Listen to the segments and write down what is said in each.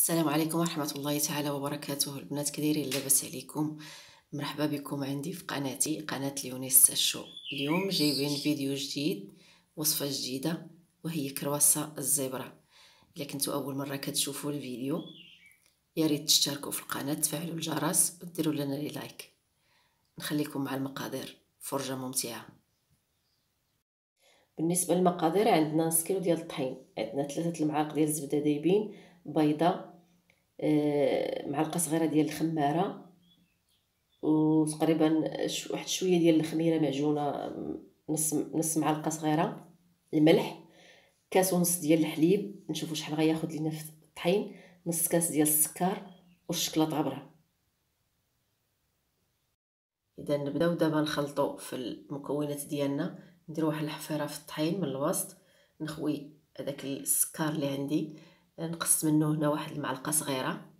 السلام عليكم ورحمة الله تعالى وبركاته. البنات كديرين لاباس عليكم. مرحبا بكم عندي في قناتي قناة Leonessa Show اليوم جايبين فيديو جديد وصفة جديدة وهي كرواسة الزبرة. إلا كنتو أول مرة كتشوفوا الفيديو يا ريت تشتركوا في القناة تفعلوا الجرس وديروا لنا les likes. نخليكم مع المقادير. فرجة ممتعة. بالنسبة للمقادير عندنا نص كيلو ديال الطحين. عندنا ثلاثة المعالق ديال الزبدة دايبين. بيضة آه، معلقة صغيرة ديال الخمارة وتقريبا واحد شوية ديال الخميرة معجونة نص نص معلقة صغيرة الملح كاس ونص ديال الحليب نشوفوا شحال غياخذ لينا في الطحين نص كاس ديال السكر والشكلاط غبره إذا نبداو دابا نخلطوا في المكونات ديالنا ندير واحد الحفيره في الطحين من الوسط نخوي هذاك السكر اللي عندي. نقص منه هنا واحد المعلقة صغيرة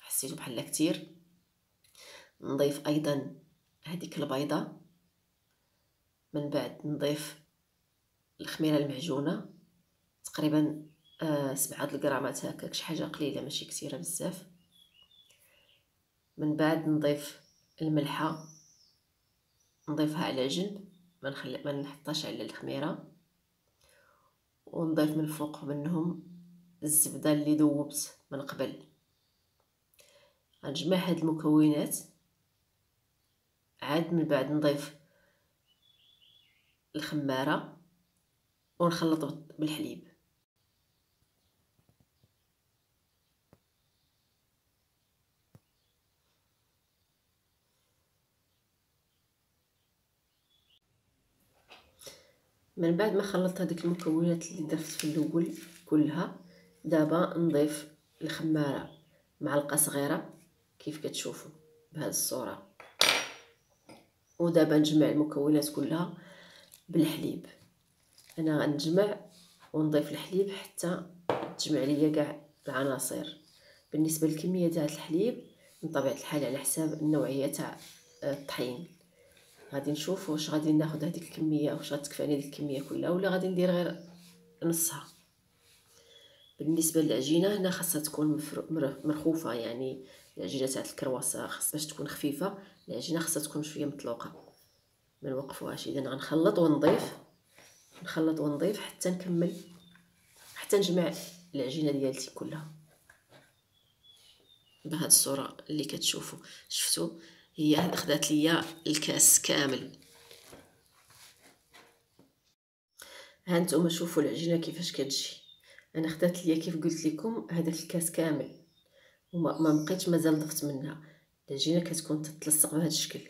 حسيتو بحال كتير. نضيف أيضا هذيك البيضة. من بعد نضيف الخميرة المعجونة. تقريبا آه سبعة الغرامات هكاك شي حاجة قليلة ماشي كثيره بزاف. من بعد نضيف الملحة. نضيفها على جنب ما نخلي ما نحطهاش على الخميرة. ونضيف من فوق منهم الزبدة اللي ذوبت من قبل. غنجمع هاد المكونات. عاد من بعد نضيف الخمارة ونخلط بالحليب. من بعد ما خلطت هذيك المكونات اللي درت في الأول كلها دابا نضيف الخمارة معلقة صغيرة كيف كتشوفوا بهذه الصورة. ودابا نجمع المكونات كلها بالحليب. أنا غنجمع ونضيف الحليب حتى تجمع ليا كاع العناصر. بالنسبة للكميه تاع الحليب من طبيعه الحال على حساب النوعية تاع الطحين. غادي نشوف واش غادي ناخذ هذيك الكمية واش غتكفاني ديك الكمية كلها ولا غادي ندير غير نصها. بالنسبة للعجينه هنا خاصها تكون مرخوفة يعني. العجينه تاع الكرواسة خاص باش تكون خفيفة. العجينه خاصها تكون شوية مطلوقة. ما نوقفوهاش. إذا غنخلط ونضيف نخلط ونضيف حتى نكمل حتى نجمع العجينه ديالتي كلها. بهذه الصورة اللي كتشوفوا. شفتوا؟ هي خدات ليا الكاس كامل. ها نتوما شوفوا العجينه كيفاش كتجي. أنا خدات ليا كيف قلت لكم هذاك الكاس كامل وما ما بقيتش مازال ضفت منها. العجينه كتكون تتلصق بهذا الشكل.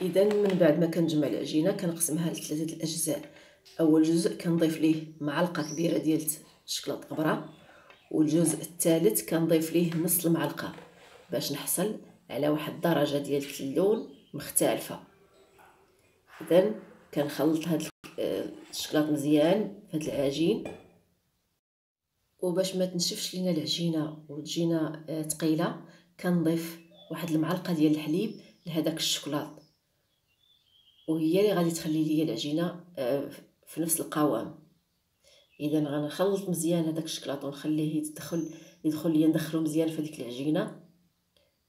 إذا من بعد ما كنجمع العجينة كنقسمها لثلاثة الأجزاء. أول جزء كنضيف ليه معلقة كبيرة ديال الشكلاط غبره والجزء الثالث كنضيف ليه نص المعلقة باش نحصل على واحد الدرجة ديال اللون مختلفة. إذا كنخلط هاد الشكلاط مزيان في هاد العجين. وباش ما تنشفش لينا العجينة وتجينا ثقيله آه، كنضيف واحد المعلقة ديال الحليب لهداك الشوكولاط وهي اللي غادي تخلي لي العجينة آه، في نفس القوام. إذا غنخلط مزيان هذاك الشوكولاط ونخليه يدخل يدخل ليا ندخلو مزيان في ديك العجينة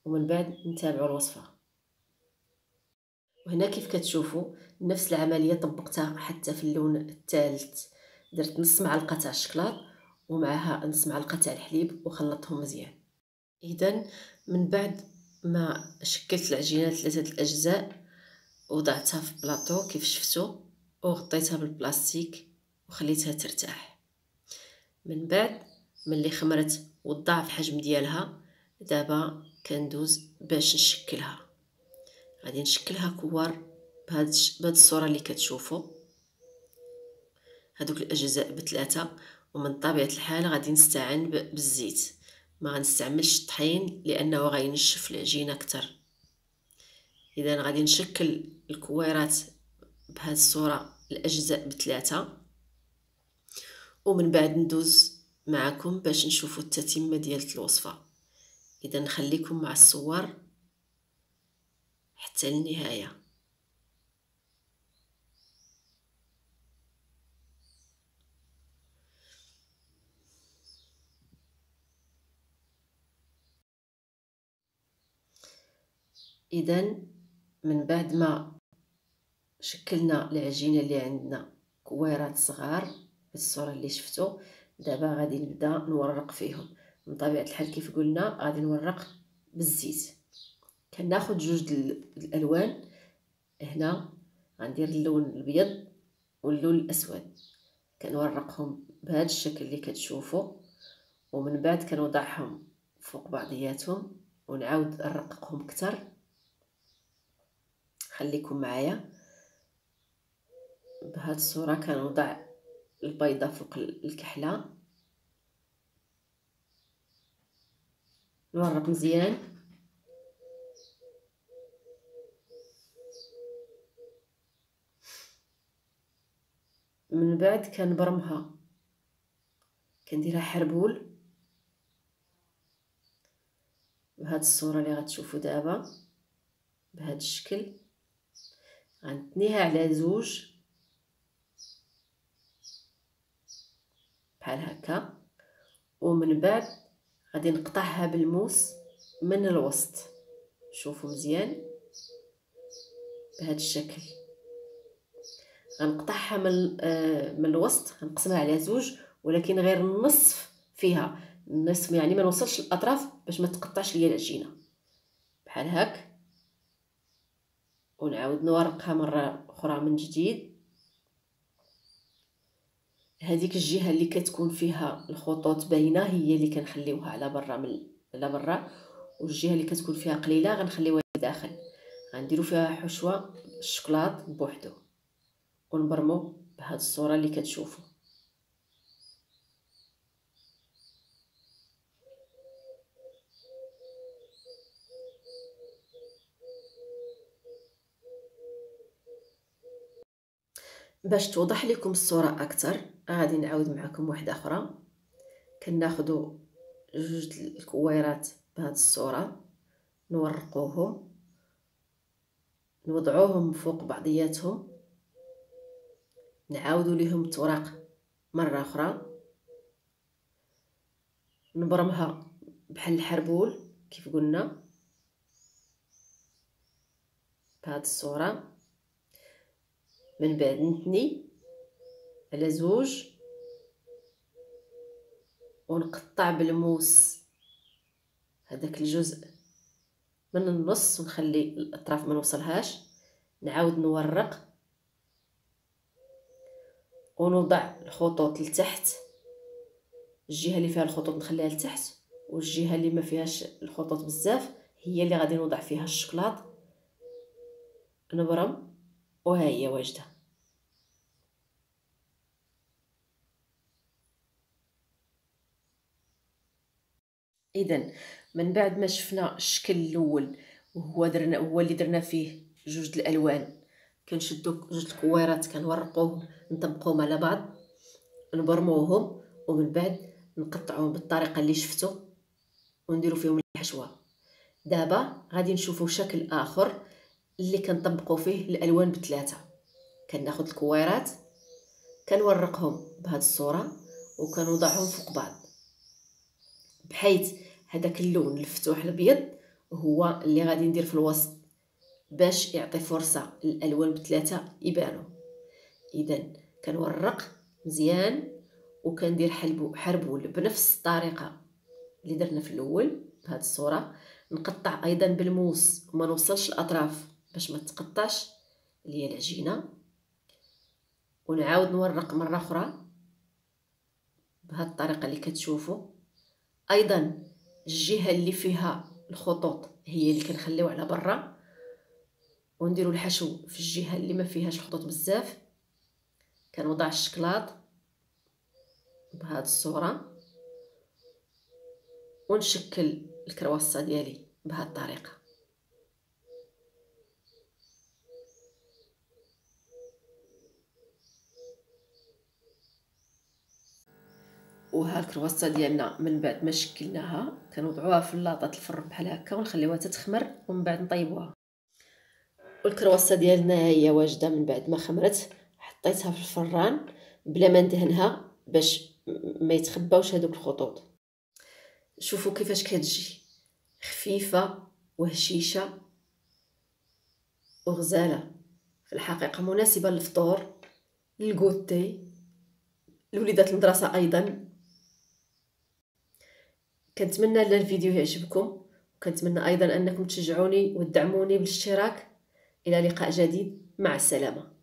ومن بعد نتابعوا الوصفة. وهنا كيف كتشوفوا نفس العملية طبقتها حتى في اللون الثالث درت نص معلقة تاع الشوكولاط ومعها نص معلقه تاع الحليب وخلطتهم مزيان. اذا من بعد ما شكلت العجينة ثلاثة الأجزاء وضعتها في بلاطو كيف شفتوا وغطيتها بالبلاستيك وخليتها ترتاح. من بعد ملي خمرت وضاعف الحجم ديالها دابا كندوز باش نشكلها. غادي نشكلها كوار بهاد الصورة اللي كتشوفوا هادوك الأجزاء بثلاثة ومن طبيعة الحال غادي نستعن بالزيت. ما غنستعملش الطحين لأنه غينشف العجينه أكثر إذا غادي نشكل الكويرات بهذه الصورة الأجزاء بثلاثة. ومن بعد ندوز معكم باش نشوفوا التتمة ديال الوصفة. إذا نخليكم مع الصور حتى النهاية. إذا من بعد ما شكلنا العجينة اللي عندنا كويرات صغار بالصورة اللي شفتو دابا غادي نبدأ نورق فيهم. من طبيعة الحال كيف قلنا غادي نورق بالزيت. كناخذ جوج الألوان. هنا غندير اللون الأبيض واللون الأسود. كنورقهم بهذا الشكل اللي كتشوفوا ومن بعد كنوضعهم فوق بعضياتهم ونعاود نرققهم أكثر. خليكم معايا. بهذه الصورة كنوضع البيضة فوق الكحلة. نورق مزيان. من بعد كنبرمها كنديرها حربول. بهاد الصورة اللي غتشوفوا دابا بهاد الشكل. غنتنيها على زوج. بحال هكا. ومن بعد غادي نقطعها بالموس من الوسط. شوفوا مزيان. بهذا الشكل. غنقطعها من آه من الوسط. غنقسمها على زوج ولكن غير النصف فيها. النصف يعني ما نوصلش الاطراف باش ما تقطعش ليا العجينة. بحال هاك. ونعاود نورقها مرة أخرى من جديد. هذيك الجهة اللي كتكون فيها الخطوط باينة هي اللي كنخليوها على برا من على برا والجهة اللي كتكون فيها قليلة غنخليوها داخل. غنديروا فيها حشوة الشكلاط بوحدو. ونبرمو بهاد الصورة اللي كتشوفوا باش توضح لكم الصورة أكثر غادي نعاود معكم واحدة أخرى. كناخذوا جوج الكويرات بهذه الصورة نورقوهم نوضعوهم فوق بعضياتهم نعاودوا لهم التوراق مرة أخرى نبرمها بحال الحربول كيف قلنا. بهذه الصورة. من بعد نثني على زوج ونقطع بالموس. هذاك الجزء من النص ونخلي الأطراف ما نوصلهاش. نعاود نورق ونوضع الخطوط لتحت. الجهة اللي فيها الخطوط نخليها لتحت والجهة اللي ما فيهاش الخطوط بزاف هي اللي غادي نوضع فيها الشكلاط. نبرم وها هي واجدة. اذا من بعد ما شفنا الشكل الأول وهو درنا هو اللي درنا فيه جوج الألوان. كنشدو جوج الكويرات كنورقوهم نطبقوهم على بعض نبرموهم ومن بعد نقطعوهم بالطريقة اللي شفتو ونديرو فيهم الحشوة. دابا غادي نشوفوا شكل آخر اللي كنطبقوا فيه الألوان بثلاثه كناخذ الكويرات كنورقهم بهذه الصورة وكنوضعهم فوق بعض. بحيث هذاك اللون الفتوح الابيض هو اللي غادي ندير في الوسط باش يعطي فرصة الالوان بثلاثة يبانوا إذا كنورق مزيان وكندير حلبو حربول بنفس الطريقة اللي درنا في الأول بهذه الصورة. نقطع أيضا بالموس وما نوصلش الاطراف باش ما تقطعش اللي هي العجينة. ونعاود نورق مرة أخرى بهذه الطريقة اللي كتشوفوا أيضا الجهة اللي فيها الخطوط هي اللي كنخليو على برا ونديروا الحشو في الجهة اللي ما فيهاش الخطوط بزاف. كنوضع الشكلاط بهذه الصورة ونشكل الكرواسة ديالي بهذه الطريقة. وها الكرواسة ديالنا من بعد ما شكلناها. كنوضعوها في لاطه الفرن بحال هكا ونخليوها تتخمر ومن بعد نطيبوها. والكرواسة ديالنا هي واجدة من بعد ما خمرت. حطيتها في الفران بلا ما ندهنها باش ما يتخباوش هذوك الخطوط. شوفوا كيفاش كتجي. خفيفة وهشيشة وغزالة. في الحقيقة مناسبة للفطور للكوتي لوليدات المدرسة أيضا. كنتمنى إن الفيديو يعجبكم وكنتمنى أيضا أنكم تشجعوني وتدعموني بالاشتراك. إلى لقاء جديد مع السلامة.